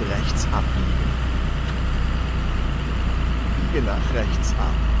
rechts abbiegen. Biege nach rechts ab.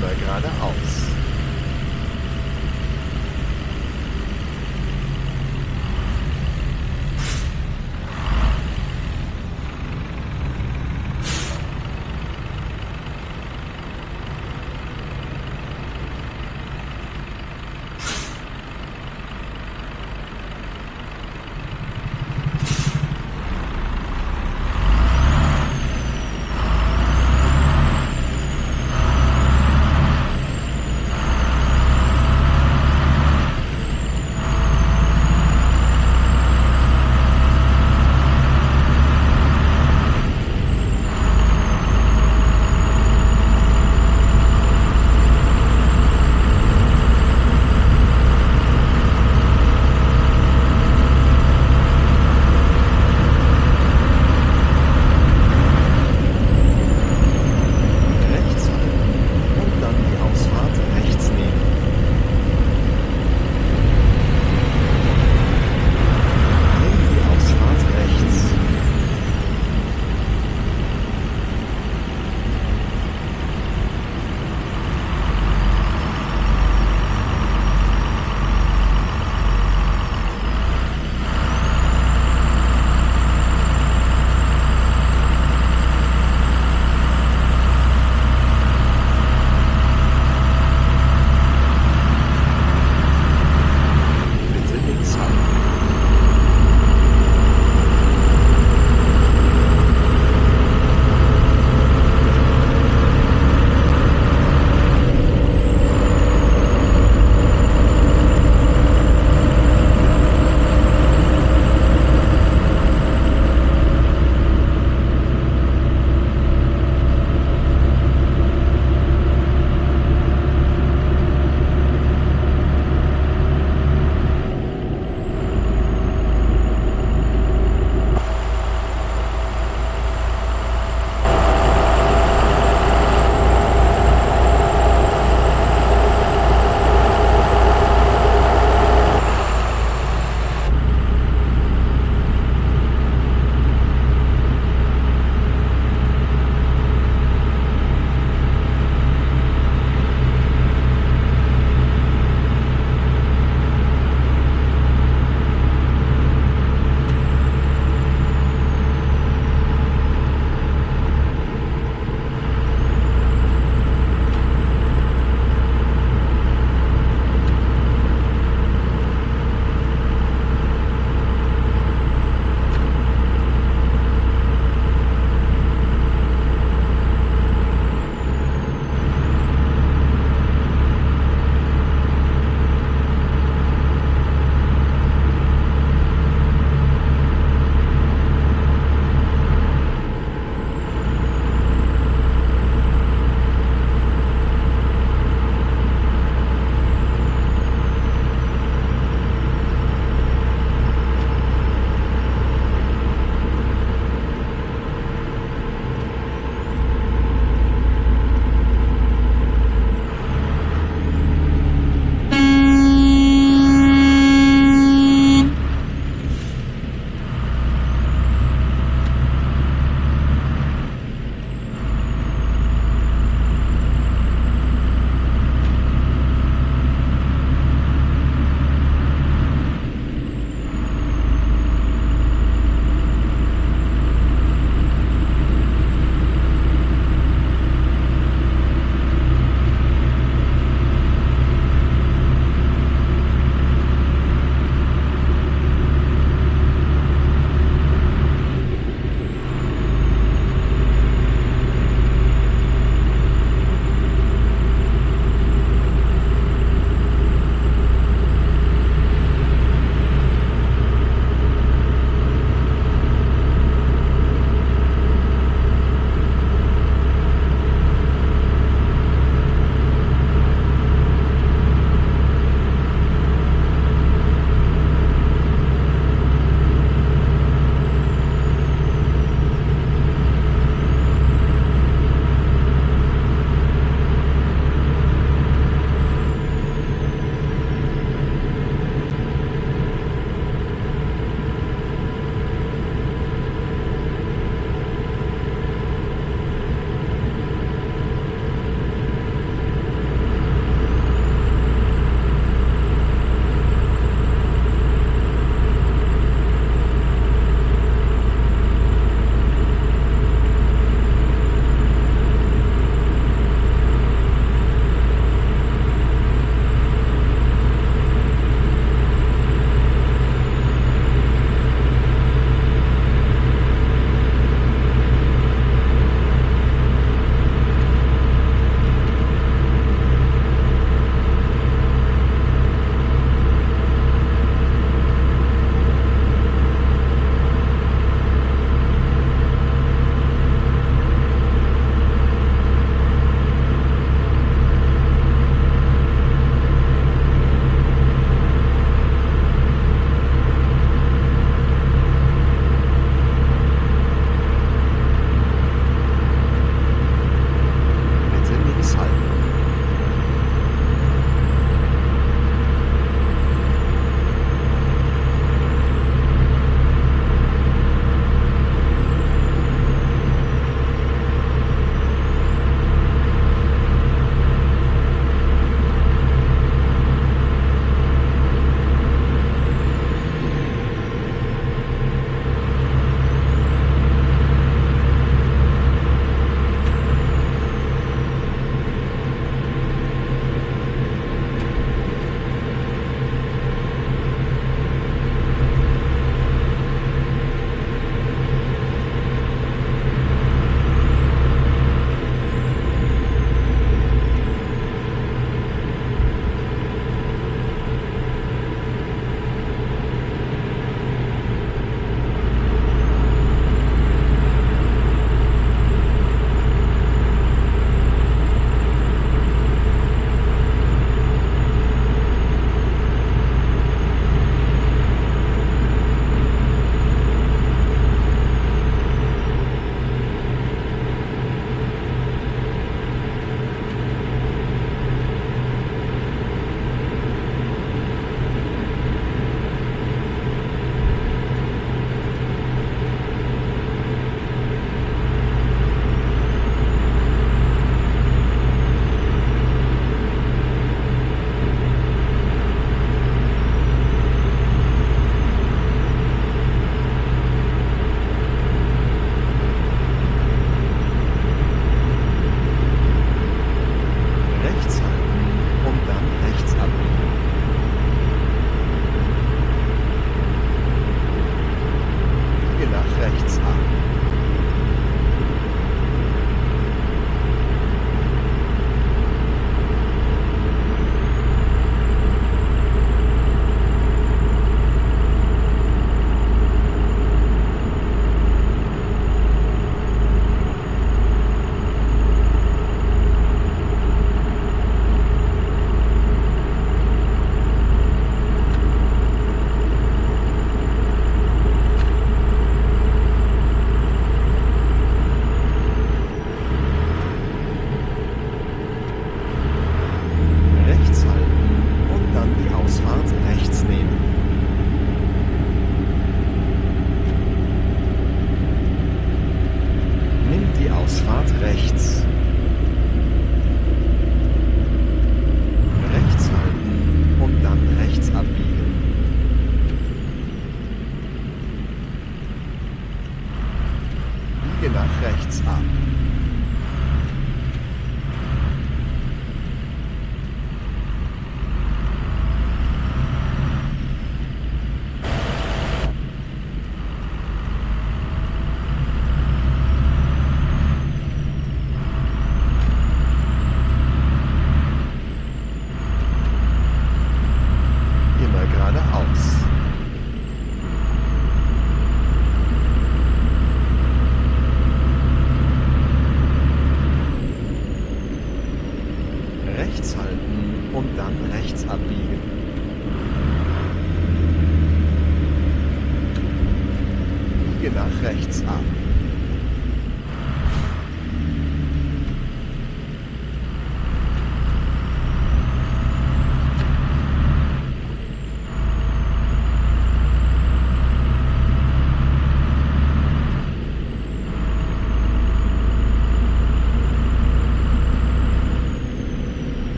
Immer geradeaus.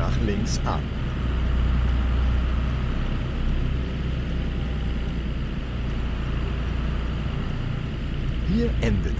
Nach links ab. Hier endet.